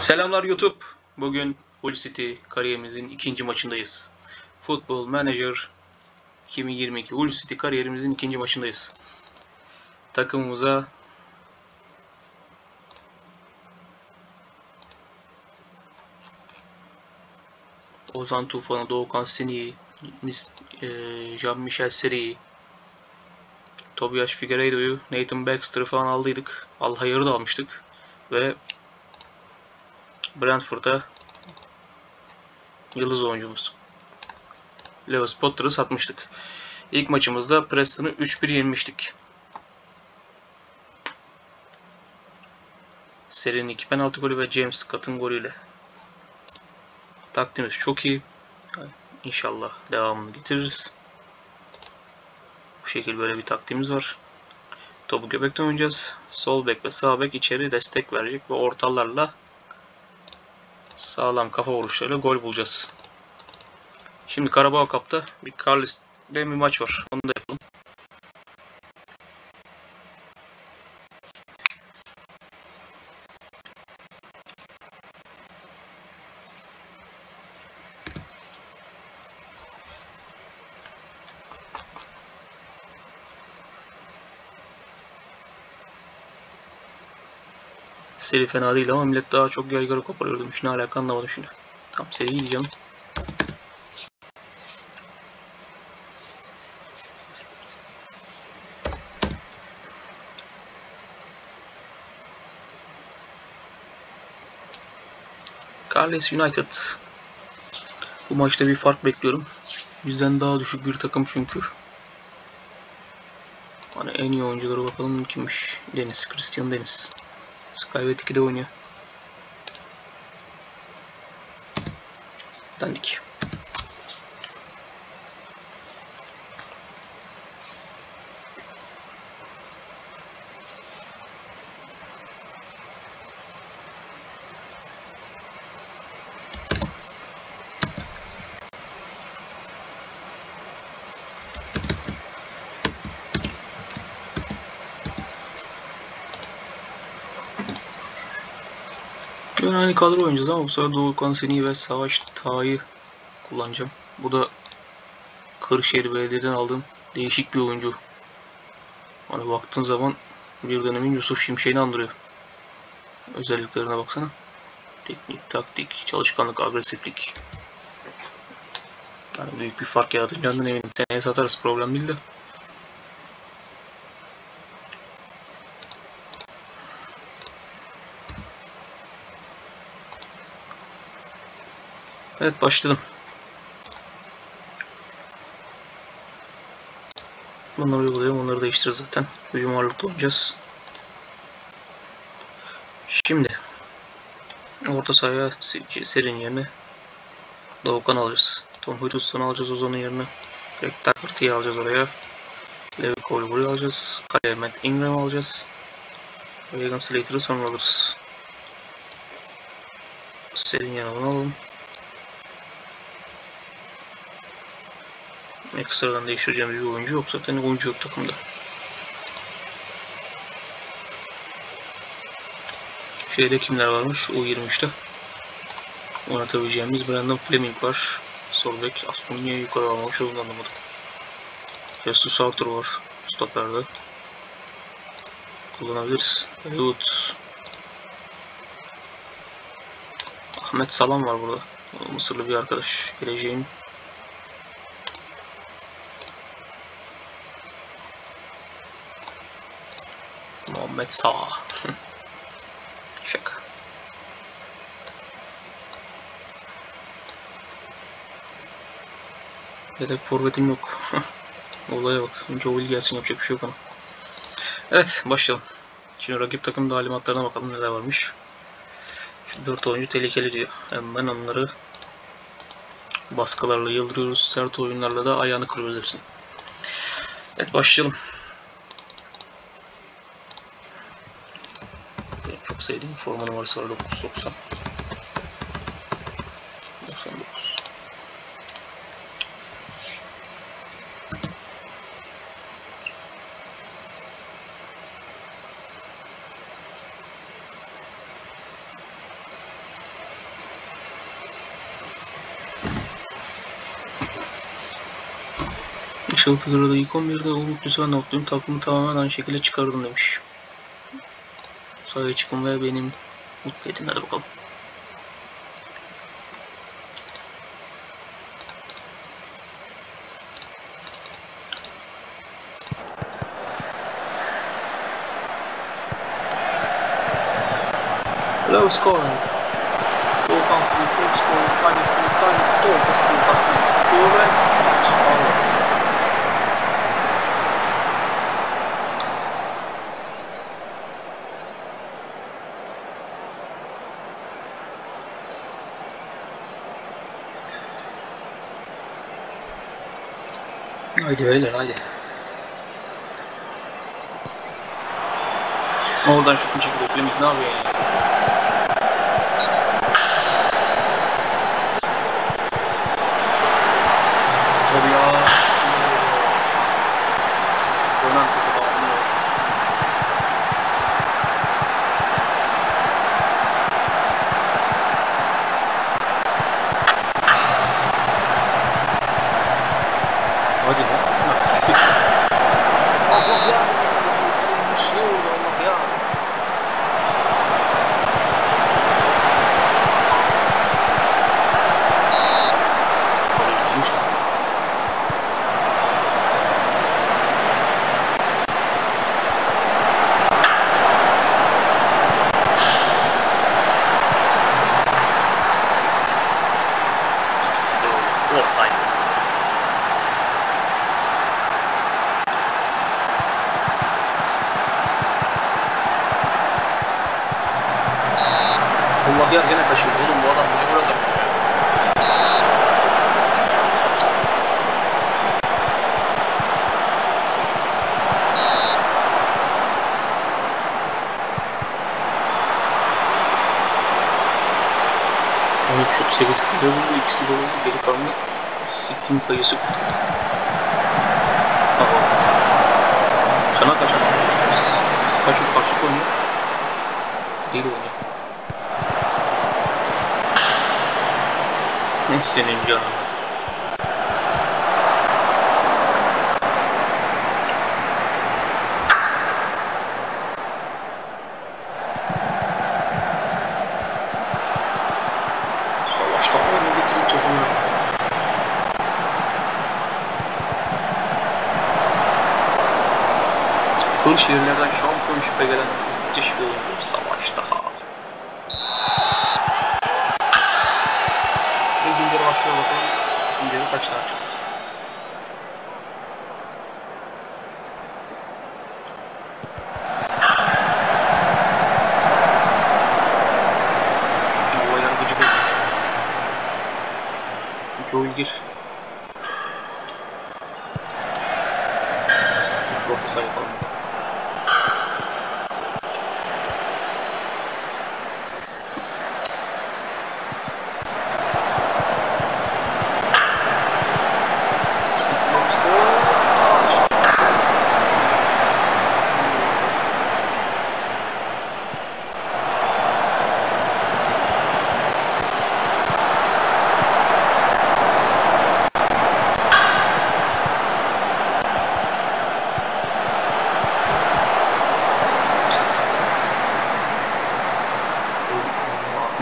Selamlar YouTube. Bugün Hull City kariyerimizin ikinci maçındayız. Football Manager 2022 Hull City kariyerimizin ikinci maçındayız. Takımımıza Ozan Tufan'ı, Doğukan Sini'yi, e, Jean-Michel Seri'yi, Tobias Figueiredo'yu, Nathan Baxter'ı falan aldıydık. Al Hayır'ı da almıştık. Ve Brentford'a yıldız oyuncumuz Lewis Potter'ı satmıştık. İlk maçımızda Preston'ı 3-1 yenmiştik. Serinin iki penaltı golü ve James Scott'ın golüyle. Taktiğimiz çok iyi. İnşallah devamını getiririz. Bu şekilde böyle bir taktiğimiz var. Topu göbekten oynayacağız. Sol bek ve sağ bek içeri destek verecek ve ortalarla sağlam kafa vuruşlarıyla gol bulacağız. Şimdi Karabağ Cup'ta bir Carlisle bir maç var. Onu da Seri fena değil ama millet daha çok yaygara koparıyor demiş. Ne alaka anlamadım şimdi. Tam seri iyi canım. Carles United. Bu maçta bir fark bekliyorum. Bizden daha düşük bir takım çünkü. Hani en iyi oyuncuları bakalım kimmiş? Deniz, Christian Deniz. Цікаві такі довоні. Танки. Ben aynı kadro oynayacağız ama bu sefer Doğukan Seni ve Savaş Taha'yı kullanacağım. Bu da Kırşehir Belediye'den aldığım değişik bir oyuncu. Hani baktığın zaman bir dönemin Yusuf Şimşek'ini andırıyor. Özelliklerine baksana. Teknik, taktik, çalışkanlık, agresiflik. Yani büyük bir fark yaratacağından eminim. Seneye satarız problem değil de. Evet başladım. Bunları uygulayalım. Onları değiştiririz zaten. Hücum ağırlıklı oynayacağız. Şimdi orta sahaya Serin yerine Doğukan alacağız. Tom Hiddleston'u alacağız Ozan'ın yerine. Greg Tuckerty'yi alacağız oraya. Levi Cole buraya alacağız. Kaleye Matt Ingram alacağız. Regan Slater'ı sonra alırız. Serin yanına alalım. Ekstradan değiştireceğimiz bir oyuncu yok. Zaten oyuncu yok takımda. Şeyde kimler varmış? U23'te. Oynatabileceğimiz Brandon Fleming var. Solbek. Aslında niye yukarı almamış onu anlamadım. Festus Arthur var. Stopper'de. Kullanabiliriz. Elwood. Ahmet Salam var burada. Mısırlı bir arkadaş. Geleceğin Muhammed Sağ. Şaka. Yedek forvetim yok. Olaya bak. Will gelsin yapacak bir şey yok ama. Evet başlayalım. Şimdi rakip takım talimatlarına bakalım neler varmış. Şu 4 oyuncu tehlikeli diyor. Hemen onları baskılarla yıldırıyoruz. Sert oyunlarla da ayağını kırıyoruz hepsini. Evet başlayalım. soksaydım. Forma numarası var 990. 99. Işıl Figueroa'da ilk 11'de Umut Müsa noktayım. Takımı tamamen aynı şekilde çıkardım demiş. Sahaya çıkın ve benim mutlu edin. Hadi bakalım. Low scoring. Doğu pasını, low scoring, tanesi, tanesi, doğu pası, doğu pası. Doğu ve out. Haydi beyler haydi. Oradan şu çekiyor. Fleming ne yapıyor yani? Allah ya gene kaçırdı oğlum bu adam niye burada? Şut 8 kalıyor bu ikisi de oldu geri kalanı siktim kayısı. Aha. Çana kaçan arkadaşlarız. Kaçıp karşılık oynuyor. İyi de oynuyor. Ne senin canın? Savaşta haline getirip topunu. Kırşehirlerden şampiyon şüphe gelen müthiş bir oyuncu savaşta. Oldu. Joel gir.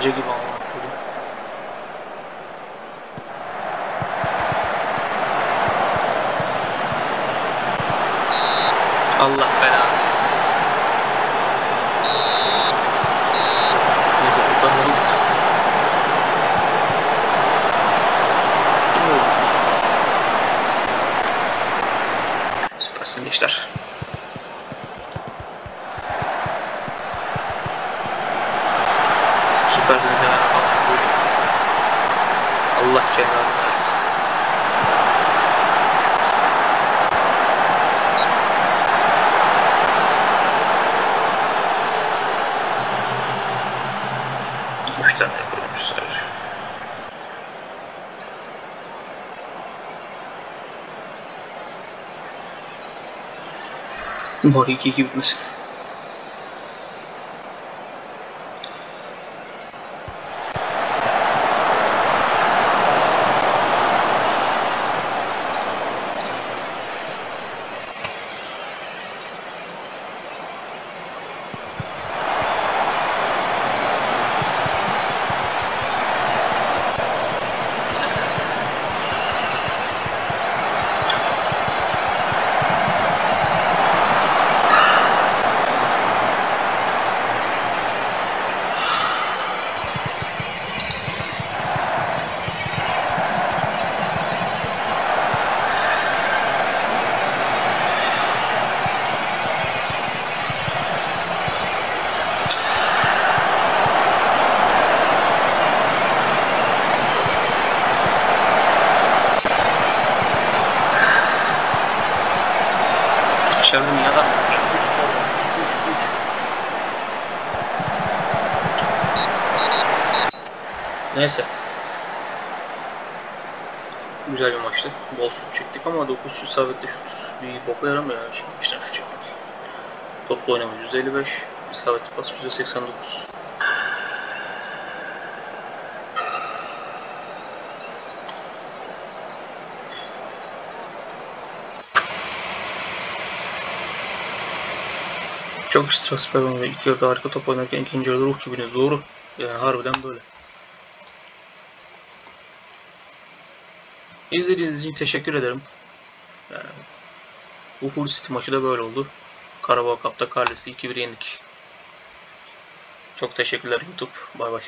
Roger Guimont. Body की cuteness Başardım ya. Adam 3 forvet. 3 3. Neyse. Güzel bir maçtı. Bol şut çektik ama 9 şut sabitli şut bir boka yaramıyor yani şimdi işte şut çekmek. Toplu oynama %55, isabetli pas %89. Çok stres oyun. İlk yarıda harika top oynarken ikinci yarıda ruh gibi doğru. Yani harbiden böyle. İzlediğiniz için teşekkür ederim. Yani, bu Hull City maçı da böyle oldu. Karabağ Cup'ta Carles'i 2-1 yendik. Çok teşekkürler YouTube. Bay bay.